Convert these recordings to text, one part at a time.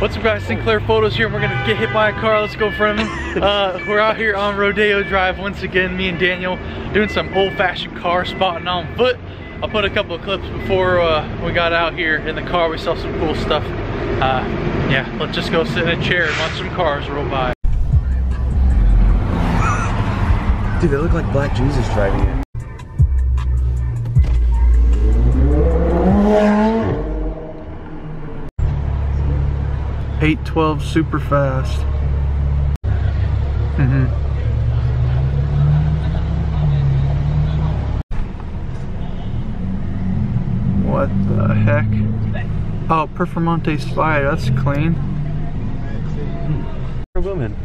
What's up guys, Sinclair Photos here and we're gonna get hit by a car, let's go of him. Uh, we're out here on Rodeo Drive once again, me and Daniel, doing some old-fashioned car spotting on foot. I'll put a couple of clips before uh, we got out here in the car, we saw some cool stuff. Uh, yeah, let's just go sit in a chair and watch some cars roll by. Dude, they look like Black Jesus driving it. Eight twelve super fast. Mm-hmm. What the heck? Oh, Performante Spy, that's clean. Metro Boomin.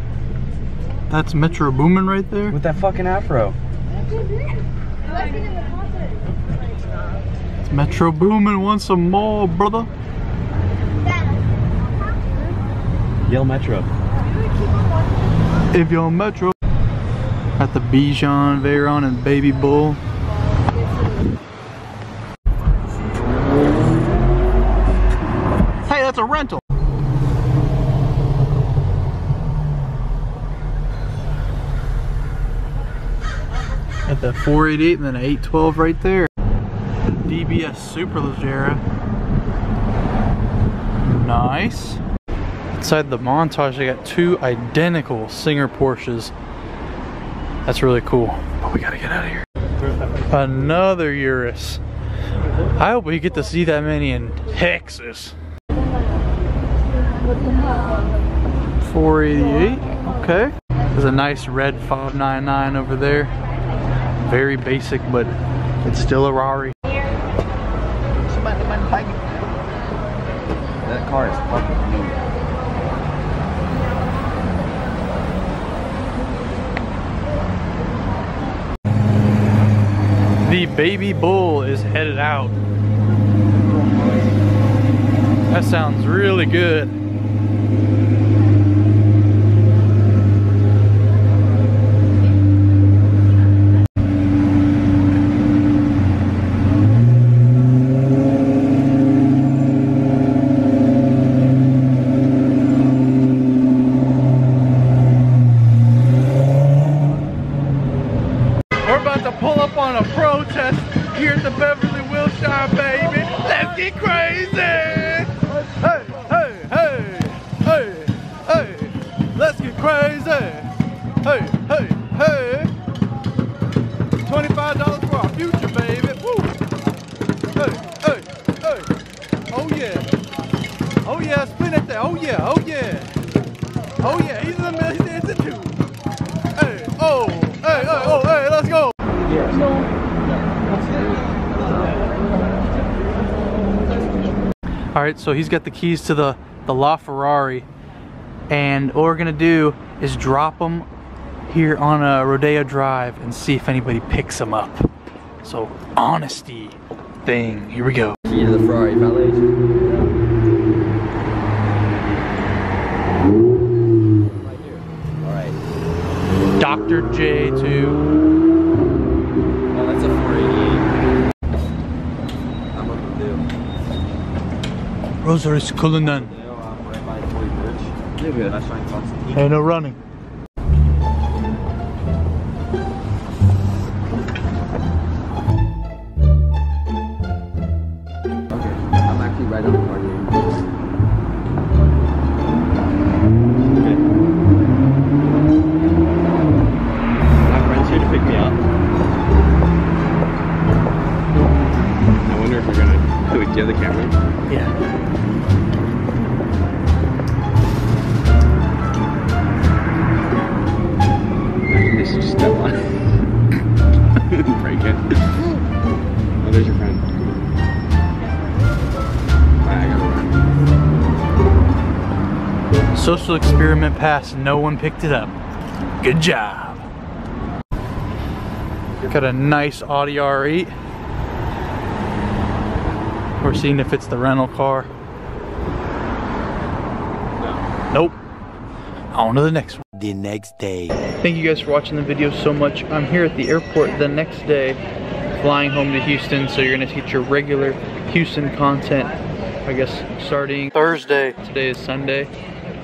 That's Metro Boomin right there. With that fucking afro. It's Metro Boomin wants some more, brother. Yell Metro. If you're on Metro. At the Bijan, Veyron, and Baby Bull. Hey, that's a rental. At the 488 and then 812 right there. DBS Superleggera. Nice. Inside the montage, they got two identical Singer Porsches. That's really cool. But we gotta get out of here. Another Urus. I hope we get to see that many in Texas. 488, okay. There's a nice red 599 over there. Very basic, but it's still a Rari. That car is fucking new. Baby bull is headed out. That sounds really good. We're about to pull up on a protest here at the Beverly Wilshire, baby. Let's get crazy! Hey, hey, hey, hey, hey. Let's get crazy! Hey, hey, hey. $25 for our future, baby. Woo! Hey, hey, hey. Oh, yeah. Oh, yeah, spin it there. Oh, yeah, oh, yeah. Oh, yeah, he's in the middle, he's dancing too. Hey, oh, All right, so he's got the keys to the, the LaFerrari. And what we're gonna do is drop them here on a Rodeo Drive and see if anybody picks them up. So, honesty thing, here we go. Key to the Ferrari valet. Alright. Dr. J2. Oh, that's a 488. I'm up to do. Rosary Cullinan. I'm right by Toy Bridge. Yeah, good. That's fine. Constantine. Hey, no running. Do it. You have the camera? Yeah. This is just step on. Break it. Oh, there's your friend. Alright, I gotta run. Social experiment passed, no one picked it up. Good job. Got a nice Audi R8. We're seeing if it's the rental car. Nope. On to the next one. The next day. Thank you guys for watching the video so much. I'm here at the airport the next day, flying home to Houston, so you're gonna get your regular Houston content I guess, starting Thursday. Today is Sunday.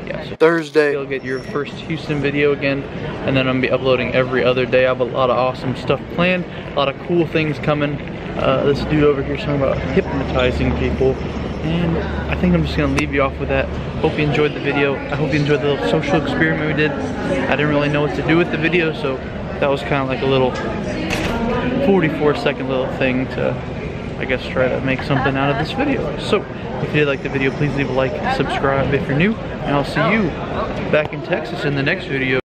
Yeah, so Thursday you'll get your first Houston video again, and then I'm gonna be uploading every other day. I have a lot of awesome stuff planned, a lot of cool things coming. Uh, this dude over here talking about hypnotizing people. And I think I'm just gonna leave you off with that. Hope you enjoyed the video. I hope you enjoyed the little social experiment we did. I didn't really know what to do with the video, so that was kind of like a little 44 second little thing to, I guess, try to make something out of this video. So, if you did like the video, please leave a like, subscribe if you're new, and I'll see you back in Texas in the next video.